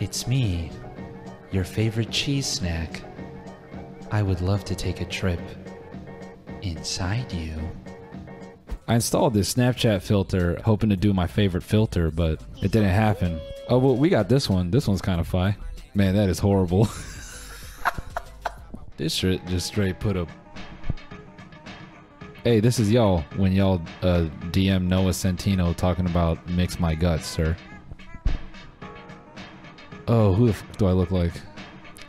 It's me, your favorite cheese snack. I would love to take a trip inside you. I installed this Snapchat filter, hoping to do my favorite filter, but it didn't happen. Oh, well, we got this one. This one's kind of fi. Man, that is horrible. this shit just straight put a. Hey, this is y'all when y'all uh, DM Noah Centineo talking about mix my guts, sir. Oh, who do I look like?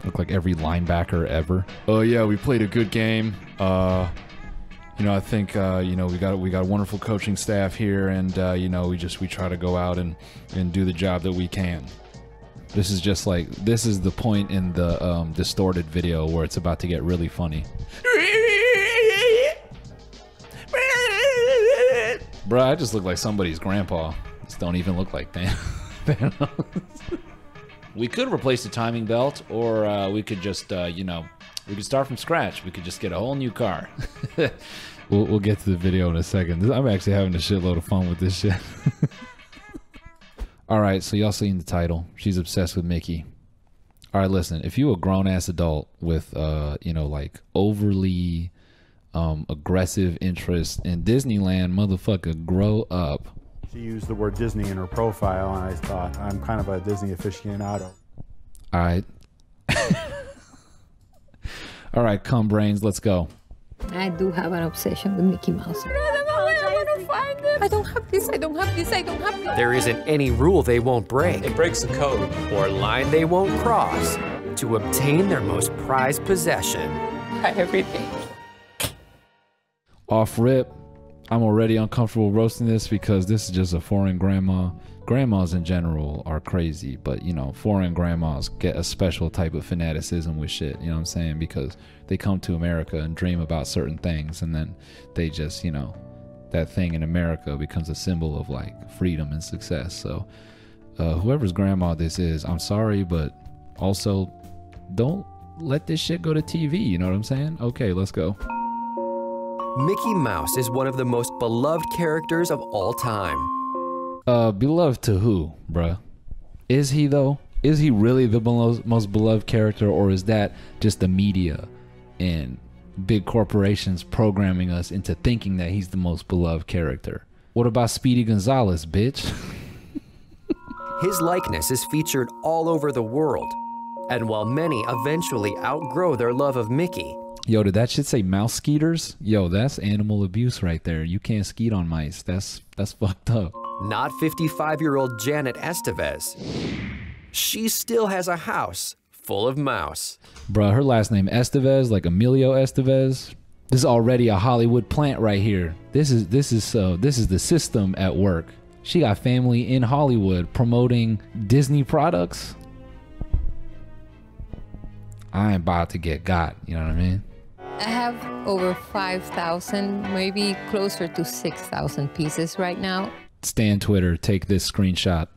Look like every linebacker ever. Oh yeah, we played a good game. Uh, you know, I think uh, you know we got we got a wonderful coaching staff here, and uh, you know we just we try to go out and and do the job that we can. This is just like this is the point in the um, distorted video where it's about to get really funny. Bruh, I just look like somebody's grandpa. Just don't even look like. Thanos. we could replace the timing belt, or uh, we could just, uh, you know, we could start from scratch. We could just get a whole new car. we'll, we'll get to the video in a second. I'm actually having a shitload of fun with this shit. All right, so y'all seen the title. She's obsessed with Mickey. All right, listen. If you a grown ass adult with, uh, you know, like overly um, aggressive interest in Disneyland, motherfucker, grow up. She used the word Disney in her profile, and I thought I'm kind of a Disney aficionado. All right. All right, come brains, let's go. I do have an obsession with Mickey Mouse. I don't know where I'm gonna find it. I don't have this, I don't have this, I don't have this. There isn't any rule they won't break It breaks the code. or line they won't cross to obtain their most prized possession. everything. Off rip, I'm already uncomfortable roasting this because this is just a foreign grandma. Grandmas in general are crazy, but you know, foreign grandmas get a special type of fanaticism with shit, you know what I'm saying? Because they come to America and dream about certain things and then they just, you know, that thing in America becomes a symbol of like freedom and success. So, uh, whoever's grandma this is, I'm sorry, but also don't let this shit go to TV, you know what I'm saying? Okay, let's go. Mickey Mouse is one of the most beloved characters of all time. Uh, beloved to who, bruh? Is he though? Is he really the most, most beloved character, or is that just the media and big corporations programming us into thinking that he's the most beloved character? What about Speedy Gonzales, bitch? His likeness is featured all over the world. And while many eventually outgrow their love of Mickey, Yo, did that shit say mouse skeeters? Yo, that's animal abuse right there. You can't skeet on mice. That's that's fucked up. not 55 year old Janet Estevez, she still has a house full of mouse. Bruh, her last name Estevez, like Emilio Estevez. This is already a Hollywood plant right here. This is this is uh this is the system at work. She got family in Hollywood promoting Disney products. I ain't about to get got, you know what I mean? I have over 5,000, maybe closer to 6,000 pieces right now. Stan Twitter, take this screenshot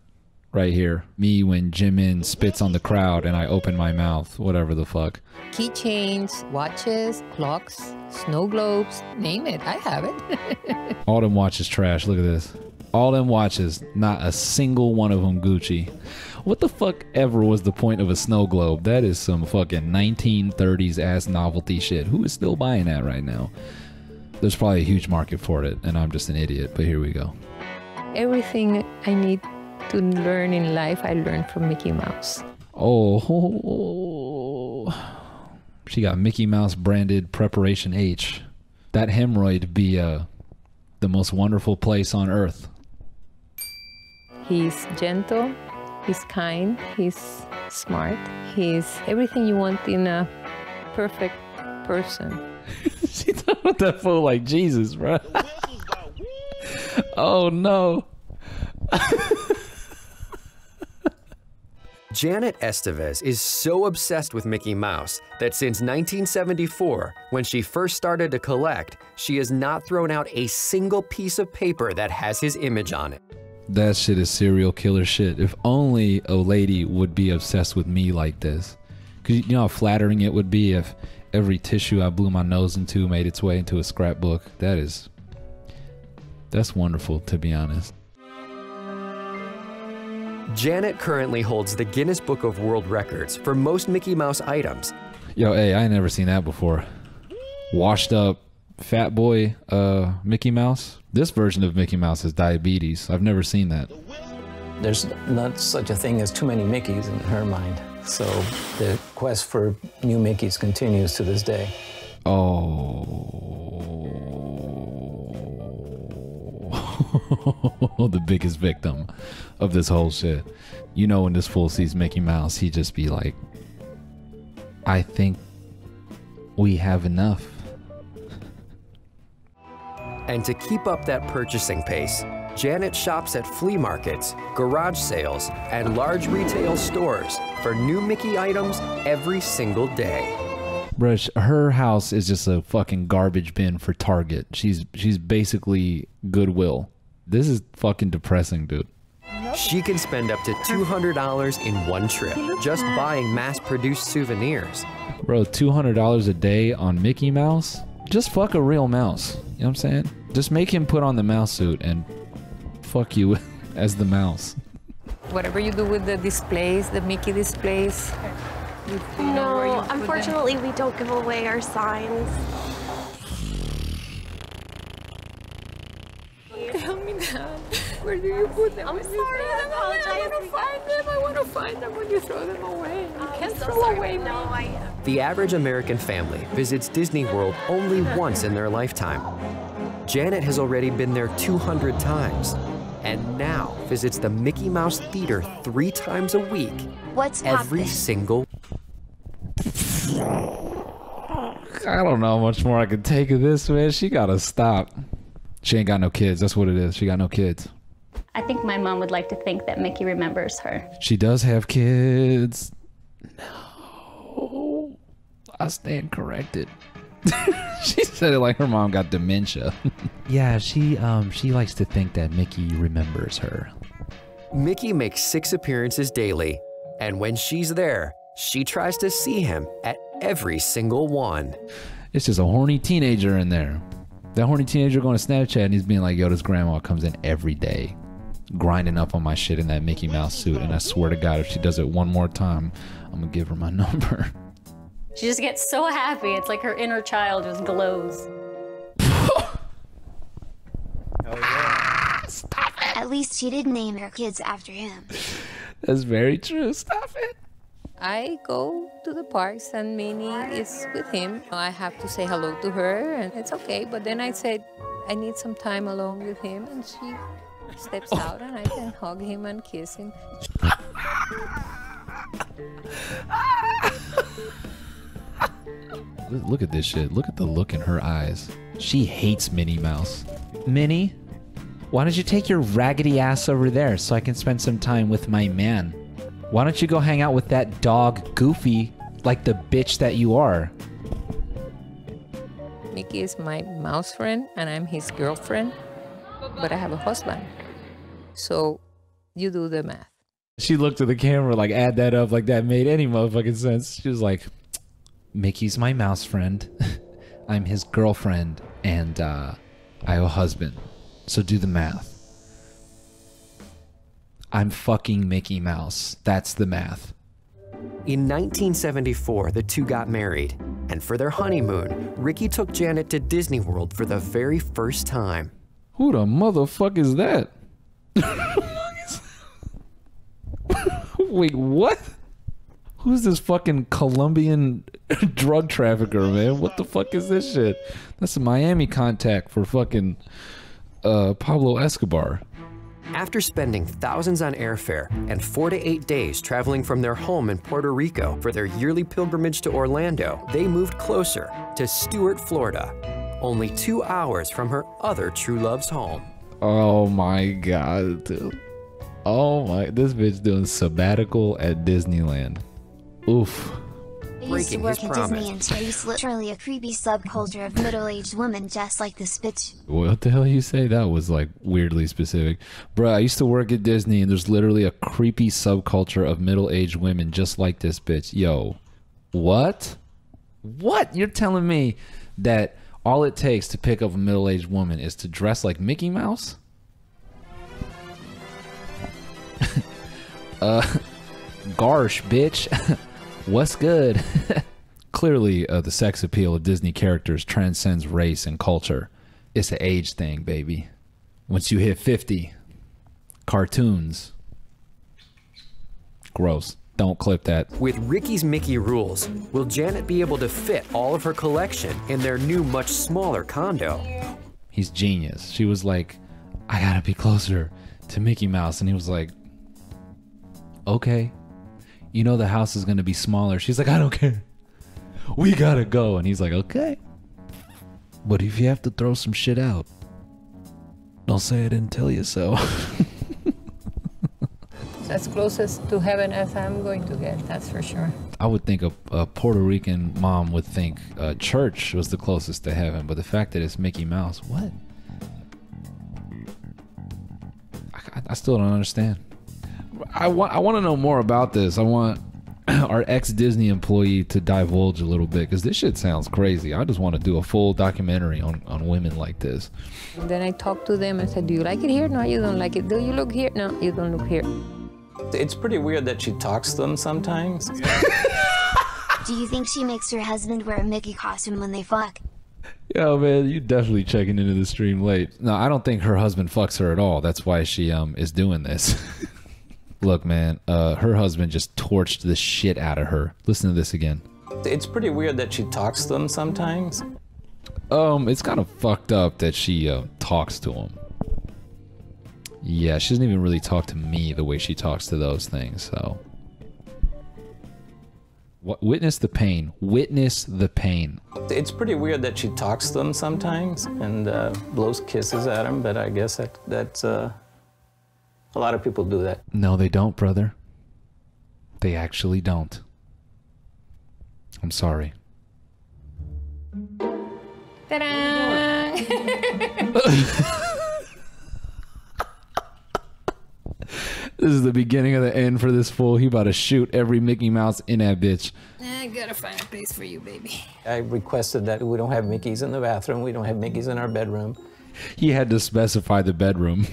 right here. Me when Jimin spits on the crowd and I open my mouth, whatever the fuck. Keychains, watches, clocks, snow globes, name it. I have it. All them watches trash. Look at this. All them watches, not a single one of them Gucci. What the fuck ever was the point of a snow globe? That is some fucking 1930s ass novelty shit. Who is still buying that right now? There's probably a huge market for it, and I'm just an idiot, but here we go. Everything I need to learn in life, I learned from Mickey Mouse. Oh, she got Mickey Mouse branded Preparation H. That hemorrhoid be uh, the most wonderful place on earth. He's gentle, he's kind, he's smart, he's everything you want in a perfect person. she talked about that fool like Jesus, bro. oh no. Janet Estevez is so obsessed with Mickey Mouse that since 1974, when she first started to collect, she has not thrown out a single piece of paper that has his image on it. That shit is serial killer shit. If only a lady would be obsessed with me like this. Cause you know how flattering it would be if every tissue I blew my nose into made its way into a scrapbook. That is that's wonderful to be honest. Janet currently holds the Guinness Book of World Records for most Mickey Mouse items. Yo, hey, I ain't never seen that before. Washed up fat boy uh Mickey Mouse. This version of Mickey Mouse has diabetes. I've never seen that. There's not such a thing as too many Mickeys in her mind. So the quest for new Mickeys continues to this day. Oh, the biggest victim of this whole shit. You know, when this fool sees Mickey Mouse, he just be like, I think we have enough. And to keep up that purchasing pace, Janet shops at flea markets, garage sales, and large retail stores for new Mickey items every single day. Bruh, her house is just a fucking garbage bin for Target. She's she's basically Goodwill. This is fucking depressing, dude. She can spend up to $200 in one trip just buying mass produced souvenirs. Bro, two hundred dollars a day on Mickey Mouse? Just fuck a real mouse. You know what I'm saying? Just make him put on the mouse suit and fuck you as the mouse. Whatever you do with the displays, the Mickey displays, you, you know you No, them. unfortunately, we don't give away our signs. Tell me that. Where do you put them? I'm sorry, I them away? apologize. I want to find them. I want to find them when you throw them away. You I'm can't so throw sorry. away No, me. I. The average American family visits Disney World only once in their lifetime. Janet has already been there 200 times and now visits the Mickey Mouse Theater three times a week, What's every poppin'? single I don't know how much more I can take of this, man. She gotta stop. She ain't got no kids. That's what it is. She got no kids. I think my mom would like to think that Mickey remembers her. She does have kids. No. I stand corrected. she said it like her mom got dementia. yeah, she um she likes to think that Mickey remembers her. Mickey makes six appearances daily, and when she's there, she tries to see him at every single one. It's just a horny teenager in there. That horny teenager going to Snapchat and he's being like, yo, this grandma comes in every day, grinding up on my shit in that Mickey Mouse suit. And I swear to God, if she does it one more time, I'm gonna give her my number. She just gets so happy. It's like her inner child just glows. At least she didn't name her kids after him. That's very true. Stop it. I go to the parks and Minnie is with him. I have to say hello to her and it's okay. But then I said I need some time alone with him and she steps oh. out and I can hug him and kiss him. Look- Look at this shit. Look at the look in her eyes. She hates Minnie Mouse. Minnie, why don't you take your raggedy ass over there so I can spend some time with my man? Why don't you go hang out with that dog Goofy like the bitch that you are? Mickey is my mouse friend and I'm his girlfriend, but I have a husband. So you do the math. She looked at the camera like add that up like that made any motherfucking sense. She was like, Mickey's my mouse friend. I'm his girlfriend and uh, I have a husband. So do the math. I'm fucking Mickey Mouse. That's the math. In 1974, the two got married, and for their honeymoon, Ricky took Janet to Disney World for the very first time. Who the motherfucker is that? Wait, what? Who's this fucking Colombian drug trafficker, man? What the fuck is this shit? That's a Miami contact for fucking uh, Pablo Escobar. After spending thousands on airfare and four to eight days traveling from their home in Puerto Rico for their yearly pilgrimage to Orlando, they moved closer to Stuart, Florida, only two hours from her other true love's home. Oh my god, dude. Oh my, this bitch doing sabbatical at Disneyland. Oof. I used to Breaking work at promise. Disney and studies literally a creepy subculture of middle-aged women just like this bitch. What the hell you say? That was like weirdly specific. Bruh, I used to work at Disney and there's literally a creepy subculture of middle-aged women just like this bitch. Yo, what? What? You're telling me that all it takes to pick up a middle-aged woman is to dress like Mickey Mouse? Uh, Garsh, bitch. What's good? Clearly, uh, the sex appeal of Disney characters transcends race and culture. It's an age thing, baby. Once you hit 50, cartoons. Gross. Don't clip that. With Ricky's Mickey rules, will Janet be able to fit all of her collection in their new, much smaller condo? He's genius. She was like, I gotta be closer to Mickey Mouse. And he was like, okay. You know the house is gonna be smaller. She's like, I don't care. We gotta go. And he's like, okay. But if you have to throw some shit out, don't say I didn't tell you so. As closest to heaven as I'm going to get, that's for sure. I would think a, a Puerto Rican mom would think uh, church was the closest to heaven, but the fact that it's Mickey Mouse, what? I, I still don't understand. I want I want to know more about this. I want our ex Disney employee to divulge a little bit because this shit sounds crazy. I just want to do a full documentary on, on women like this. Then I talked to them and said, Do you like it here? No, you don't like it. Do you look here? No, you don't look here. It's pretty weird that she talks to them sometimes. Do you think she makes her husband wear a Mickey costume when they fuck? Yo, man, you definitely checking into the stream late. No, I don't think her husband fucks her at all. That's why she um is doing this. Look, man, uh, her husband just torched the shit out of her. Listen to this again. It's pretty weird that she talks to them sometimes. Um, it's kind of fucked up that she uh, talks to him. Yeah, she doesn't even really talk to me the way she talks to those things. So, what? Witness the pain. Witness the pain. It's pretty weird that she talks to them sometimes and uh, blows kisses at them, but I guess that that's uh, a lot of people do that. No, they don't, brother. They actually don't. I'm sorry. Ta-da! This is the beginning of the end for this fool. He about to shoot every Mickey Mouse in that bitch. I gotta find a place for you, baby. I requested that we don't have Mickeys in the bathroom, we don't have Mickeys in our bedroom. He had to specify the bedroom.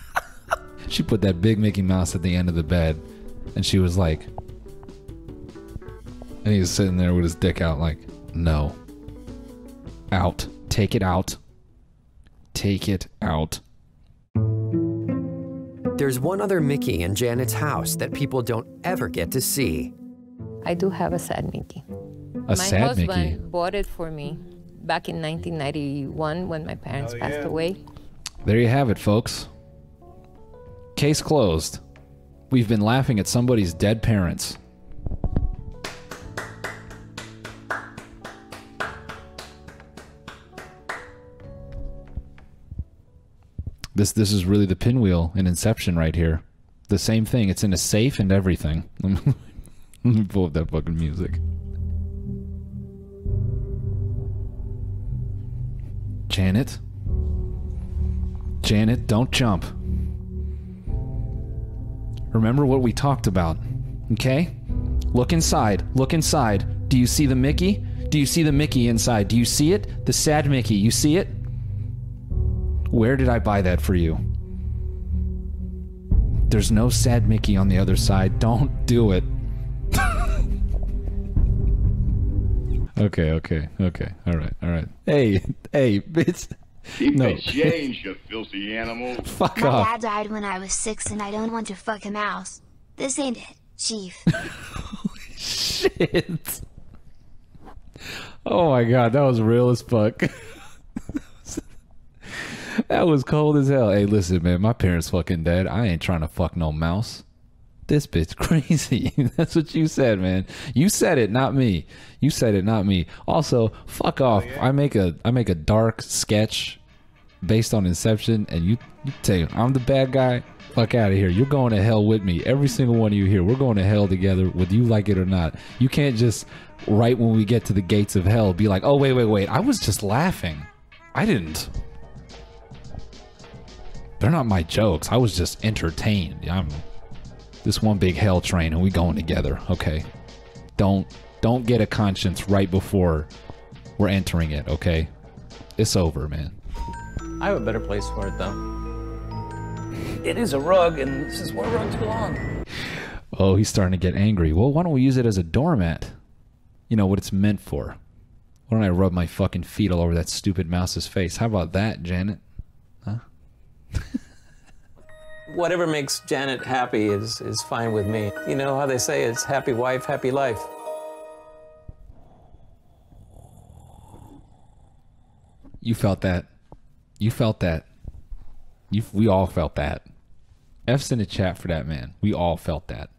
she put that big Mickey Mouse at the end of the bed, and she was like, and he was sitting there with his dick out, like, no. Out. Take it out. Take it out. There's one other Mickey in Janet's house that people don't ever get to see. I do have a sad Mickey. A my sad husband Mickey. bought it for me back in 1991 when my parents oh, passed away. There you have it, folks. Case closed. We've been laughing at somebody's dead parents. This this is really the pinwheel in Inception right here. The same thing. It's in a safe and everything. Let me pull up that fucking music. Janet? Janet, don't jump. Remember what we talked about, okay? Look inside. Look inside. Do you see the Mickey? Do you see the Mickey inside? Do you see it? The sad Mickey. You see it? Where did I buy that for you? There's no sad Mickey on the other side. Don't do it. okay, okay, okay. All right, all right. Hey, hey, bitch. Keep No. the change, you filthy animal. Fuck My off. dad died when I was six and I don't want to fuck a mouse. This ain't it, Chief. Shit. Oh my god, that was real as fuck. That was cold as hell. Hey, listen, man, my parents fucking dead. I ain't trying to fuck no mouse. This bitch crazy. That's what you said, man. You said it, not me. You said it, not me. Also, fuck off. Oh, I make a I make a dark sketch based on Inception, and you, you say I'm the bad guy. Fuck out of here. You're going to hell with me. Every single one of you here. We're going to hell together, whether you like it or not. You can't just right when we get to the gates of hell be like, oh wait, wait, wait. I was just laughing. I didn't. They're not my jokes. I was just entertained. I'm this one big hell train and we going together, okay? Don't don't get a conscience right before we're entering it, okay? It's over, man. I have a better place for it though. It is a rug, and this is where rugs belong. Oh, he's starting to get angry. Well, why don't we use it as a doormat? You know what it's meant for. Why don't I rub my fucking feet all over that stupid mouse's face? How about that, Janet? Whatever makes Janet happy is, is fine with me. You know how they say it's happy wife, happy life. You felt that. You felt that. You, we all felt that. F's in the chat for that man. We all felt that.